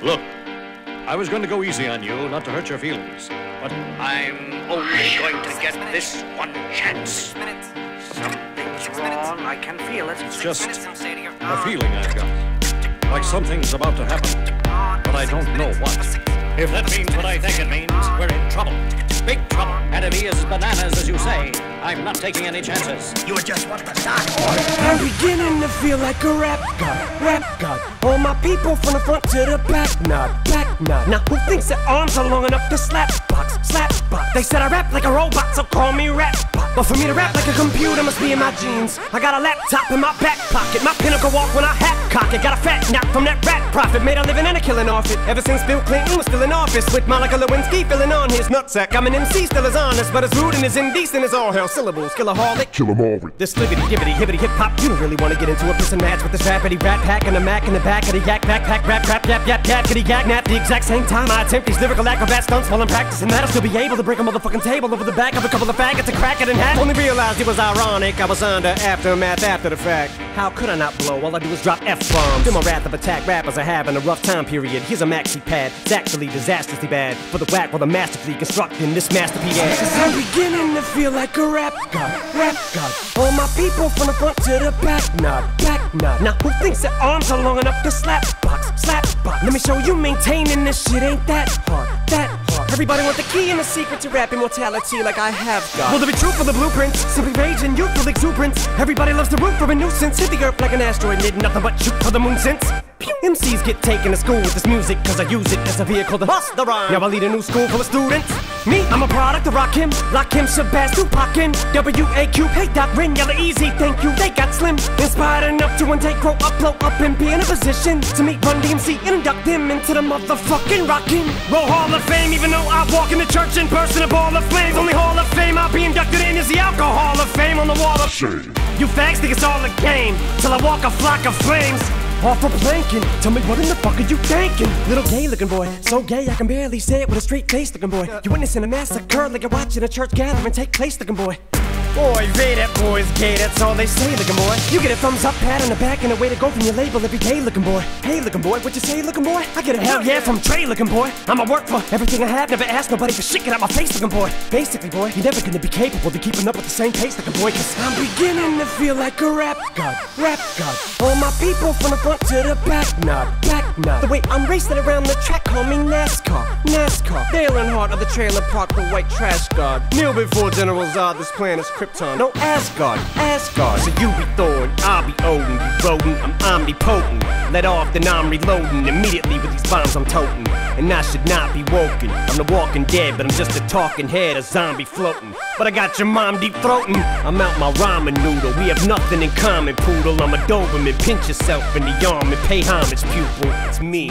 Look, I was going to go easy on you, not to hurt your feelings. But I'm only going to get this one chance. Something's wrong. I can feel it. It's just a feeling I've got. Like something's about to happen. But I don't know what. If that means what I think it means, we're in trouble. Big trouble. And if he is bananas, as you say, I'm not taking any chances. You are just want to start. I'm beginning to feel like a rap god, rap god. All my people from the front to the back, nod, back nod. Now who thinks their arms are long enough to slap box, slap box? They said I rap like a robot, so call me rap. But for me to rap like a computer must be in my genes. I got a laptop in my back pocket, my pinnacle walk when I hat cock it. Got a fat knock from that rat profit, made a living and a killing off it. Ever since Bill Clinton was still in office, with Monica Lewinsky filling on his nutsack. I'm an MC, still as honest, but as rude and as indecent as all hell. Syllables, killaholic. Kill 'em all. This libbity gibbity hibbity hip hop, you don't really wanna get into a piss and match with this rapidy rat pack and a mac in the back of the yak backpack rap rap yap yap yap kitty yak nap. The exact same time I attempt these lyrical acrobat stunts while I'm practicing that, I'll still be able to break a motherfucking table over the back of a couple of faggots to crack it in half. Only realized it was ironic, I was under aftermath after the fact. How could I not blow? All I do is drop F bombs. Feel my wrath of attack rappers are having a rough time period. Here's a maxi pad, it's actually disastrously bad for the whack while the masterfully constructing this masterpiece. Cause I'm beginning to feel like a rap god, rap god. All my people from the front to the back, nod, back nod. Now who thinks their arms are long enough to slap box, slap box? Let me show you maintaining this shit ain't that hard, that hard. Everybody want the key and the secret to rap immortality like I have got. Will there be truth for the blueprints? Simply rage and youthful exuberance. Everybody loves to root for a nuisance. Hit the earth like an asteroid, did nothing but shoot for the moon since. MCs get taken to school with this music cause I use it as a vehicle to bust the rhyme. Now I lead a new school full of students. Me, I'm a product of Rakim, Lakim, Tupac, and W-A-Q. Hey, Doc, Ren, Yella, Eazy, thank you. One day grow up, blow up, and be in a position to meet Run DMC and induct them into the motherfucking Rock 'n' Roll Hall of Fame. Even though I walk in the church in person, a ball of flames. Only Hall of Fame I'll be inducted in is the Alcohol of Fame on the wall of Shame. you fags think it's all a game till I walk a flock of flames. Off a planking, tell me what in the fuck are you thinking? Little gay looking boy, so gay I can barely say it with a straight face looking boy. You witnessing a massacre like you're watching a church gathering take place looking boy. Boy, Ray, that boy's gay, that's all they say looking boy. You get a thumbs up, pat on the back, and a way to go from your label every day looking boy. Hey looking boy, what you say looking boy? I get a hell yeah from Dre looking boy. I'ma work for everything I have, never ask nobody for shit, get out my face looking boy. Basically, boy, you're never gonna be capable of keeping up with the same pace looking boy, cause I'm beginning to feel like a rap god, rap god. All my people from the front to the back, nod, back nod. The way I'm racing around the track, call me NASCAR, NASCAR. Dale Earnhardt of the trailer park, the white trash god. Kneel before General Zod, this planet's Krypton. No Asgard, Asgard. So you be Thor and I'll be Odin. You rodent, I'm omnipotent. Let off, then I'm reloading immediately with these bombs I'm toting. And I should not be woken. I'm the walking dead, but I'm just a talking head, a zombie floating. But I got your mom deep throating. I'm out my ramen noodle. We have nothing in common, poodle. I'm a Doberman. Pinch yourself in the arm and pay homage, pupil. It's me.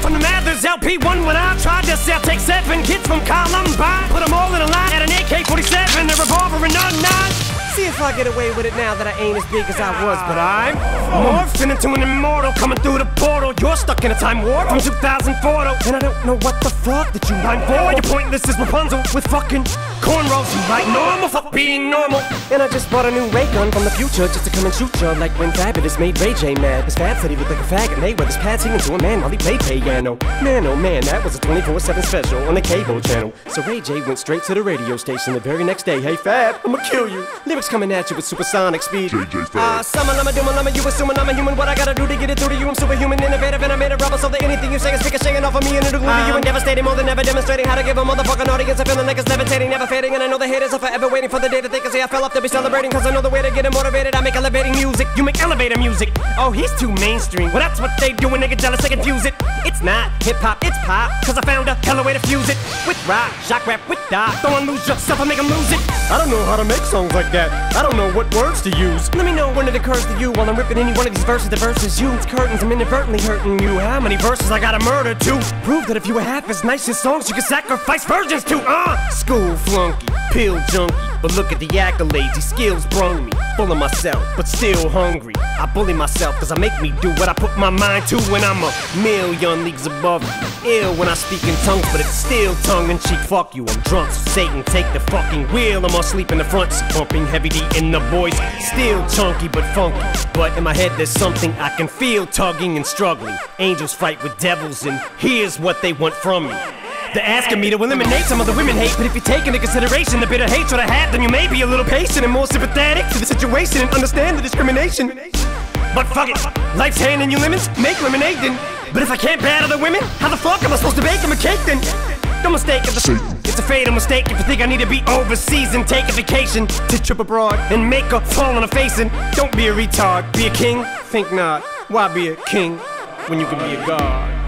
from the Mathers LP1 when I tried to sell. Take seven kids from Columbine, put them all in a line at an AK 47, a revolver, and a nine. See if I get away with it now that I ain't as big as I was, but I'm morphing into an immortal coming through the portal. You're stuck in a time warp from 2004, though, and I don't know what the fuck that you mind for. You're pointless as Rapunzel with fucking cornrows. You like normal, fuck being normal. And I just bought a new ray gun from the future just to come and shoot ya like when Fabolous made Ray J mad. His Fab said he looked like a faggot. Mayweather's pad singing to a man while he played piano. Man, oh man, that was a 24/7 special on the cable channel. So Ray J went straight to the radio station the very next day. Hey Fab, I'ma kill you. Lyrics coming at you with supersonic speed. JJ Fad. Ah, summer, lama, duma, lama, you assuming I'm a human. What I gotta do to get it through to you? I'm superhuman, innovative, and I made a rubber so that anything you say is ricocheting off of me and it'll glue to you and devastating more than ever demonstrating how to give a motherfucking audience a feeling like it's levitating, never And I know the haters are forever waiting for the day that they can say I fell off. They'll be celebrating cause I know the way to get them motivated. You make elevator music. Oh, he's too mainstream. Well, that's what they do when they get jealous, they confuse it. It's not hip hop, it's pop. Cause I found a hella way to fuse it with rock, shock rap, with Doc. Don't lose yourself, I make them lose it. I don't know how to make songs like that. I don't know what words to use. Let me know when it occurs to you while I'm ripping any one of these verses. The verses use curtains, I'm inadvertently hurting you. How many many verses I gotta murder to prove that if you were half as nice as songs, you could sacrifice virgins to. Uh, school flunky, pill junkie. But look at the accolades, these skills brung me. Full of myself, but still hungry. I bully myself, cause I make me do what I put my mind to when I'm a million leagues above you. Ill when I speak in tongues, but it's still tongue in cheek. Fuck you, I'm drunk, so Satan, take the fucking wheel. I'm asleep in the front seat, pumping heavy D in the voice. Still chunky, but funky. But in my head, there's something I can feel tugging and struggling. Angels fight with devils, and here's what they want from me. They're asking me to eliminate some of the women hate, but if you take into consideration the bitter hatred I have, then you may be a little patient and more sympathetic to the situation and understand the discrimination. But fuck it, life's handing you lemons, make lemonade then. But if I can't battle the women, how the fuck am I supposed to bake them a cake then? Don't mistake it, it's a fatal mistake if you think I need to be overseas and take a vacation to trip abroad and make a fall on a face and don't be a retard, be a king, think not. Why be a king when you can be a god?